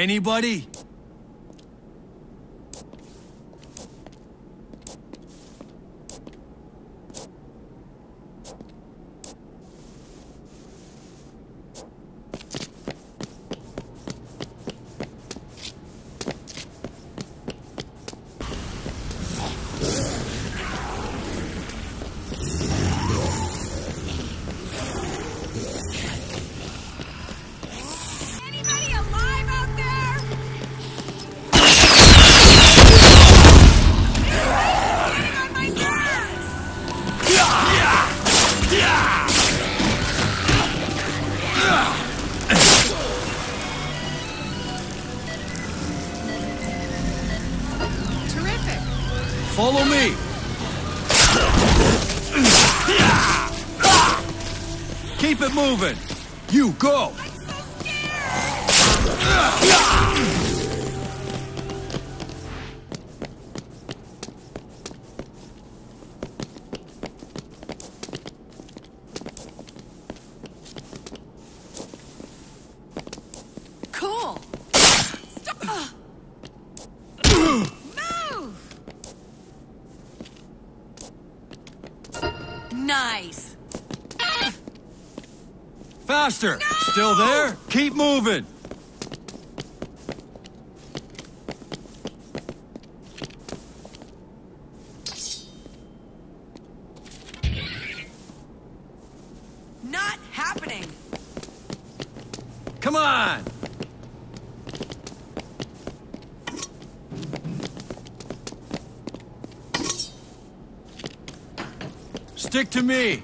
Anybody? Follow me! Keep it moving! You go! Faster! Still there? Keep moving! Not happening. Come on! Stick to me!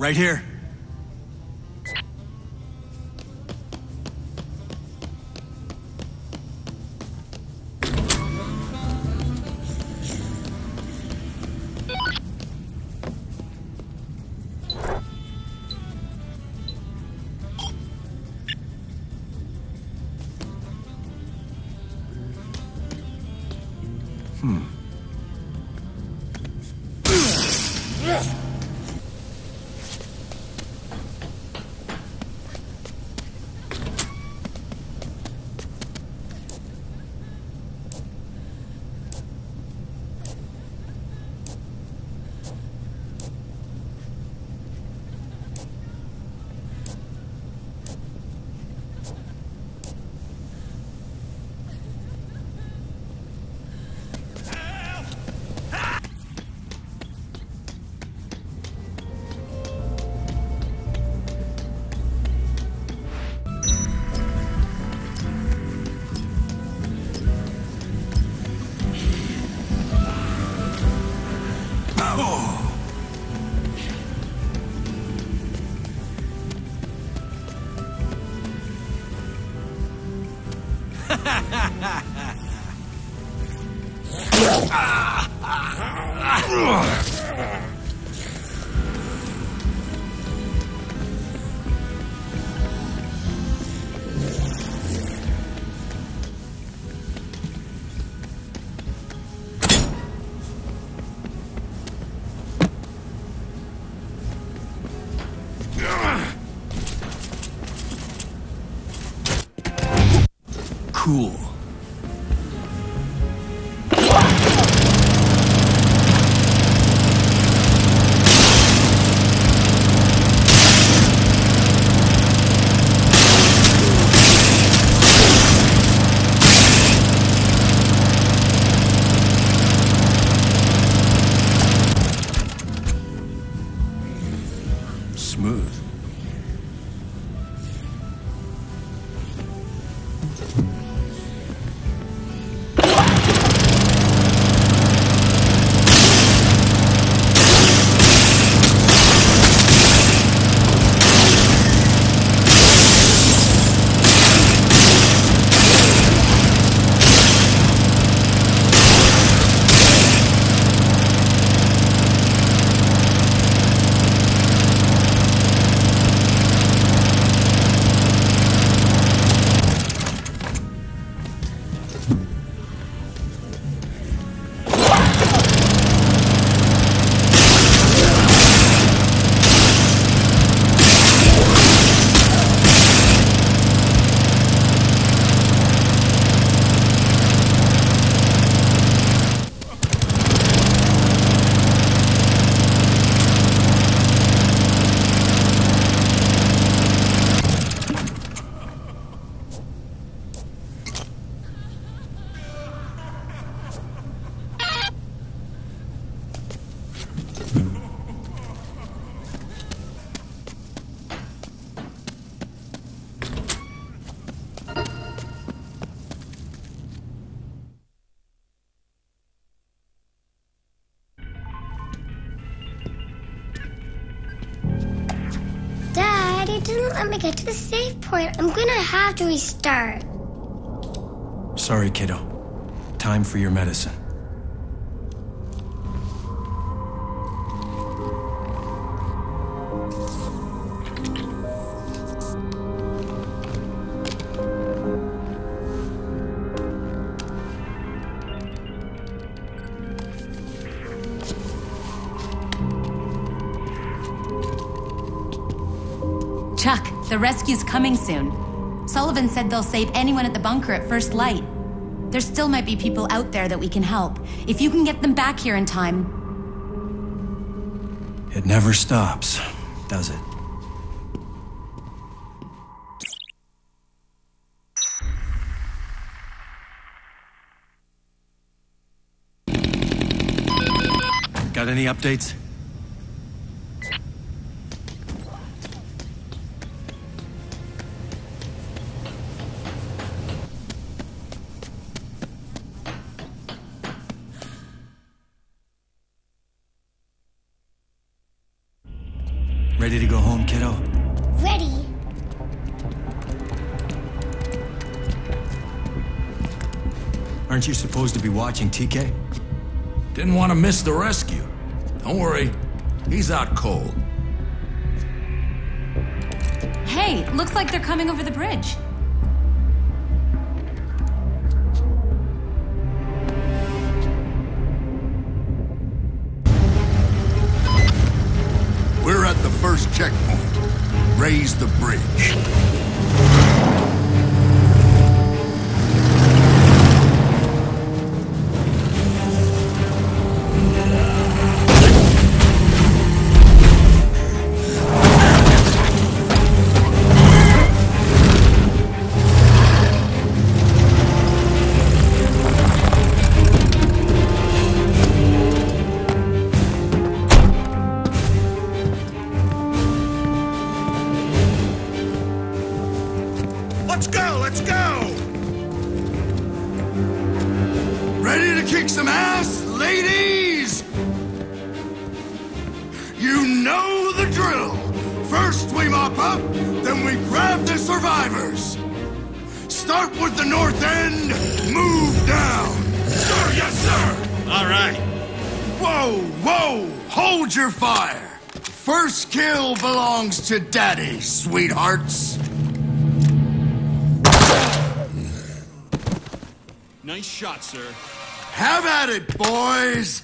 Right here. Hmm. Cool. Let me get to the safe point. I'm gonna have to restart. Sorry, kiddo. Time for your medicine. Chuck, the rescue's coming soon. Sullivan said they'll save anyone at the bunker at first light. There still might be people out there that we can help. If you can get them back here in time. It never stops, does it? Got any updates? Aren't you supposed to be watching TK? Didn't want to miss the rescue. Don't worry, he's out cold. Hey, looks like they're coming over the bridge. We're at the first checkpoint. Raise the bridge. North end, move down. Sir, yes, sir. All right. Whoa, whoa, hold your fire. First kill belongs to Daddy, sweethearts. Nice shot, sir. Have at it, boys!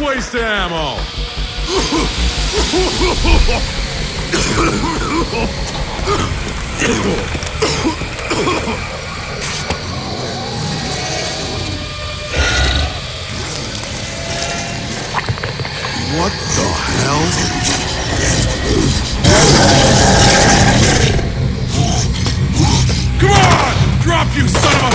Waste ammo! What the hell? Come on! Drop you son of a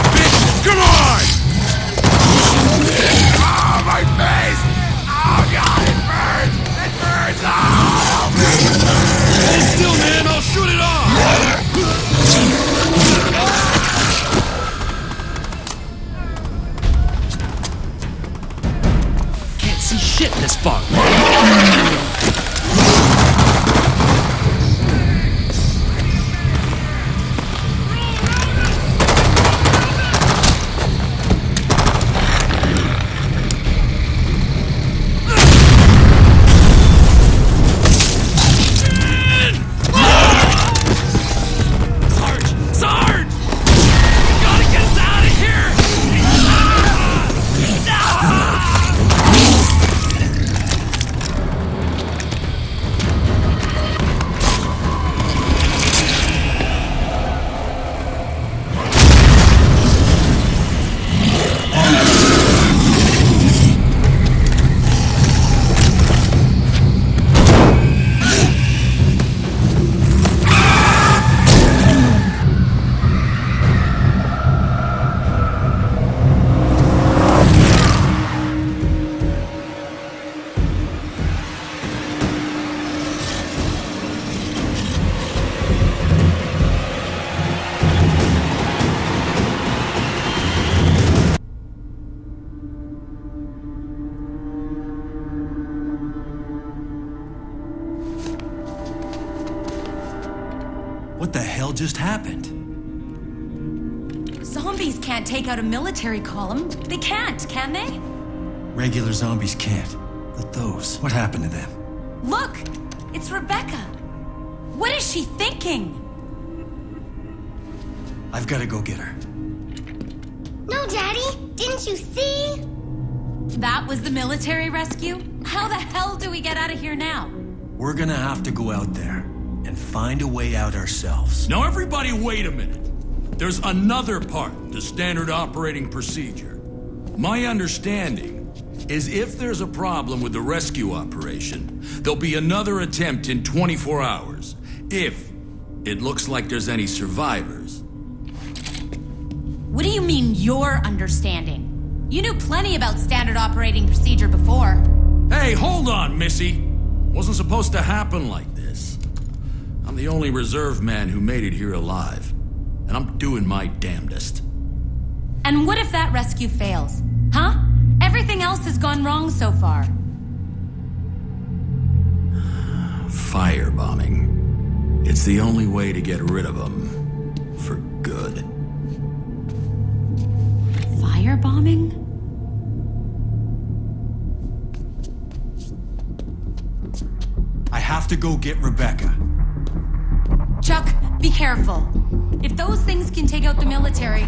Zombies can't take out a military column. They can't, can they? Regular zombies can't. But those, what happened to them? Look! It's Rebecca! What is she thinking? I've got to go get her. No, Daddy. Didn't you see? That was the military rescue? How the hell do we get out of here now? We're gonna have to go out there and find a way out ourselves. Now, everybody, wait a minute. There's another part to standard operating procedure. My understanding is if there's a problem with the rescue operation, there'll be another attempt in 24 hours. If it looks like there's any survivors. What do you mean, your understanding? You knew plenty about standard operating procedure before. Hey, hold on, Missy. Wasn't supposed to happen like this. I'm the only reserve man who made it here alive. And I'm doing my damnedest. And what if that rescue fails? Huh? Everything else has gone wrong so far. Firebombing. It's the only way to get rid of them. For good. Firebombing? I have to go get Rebecca. Chuck, be careful. If those things can take out the military,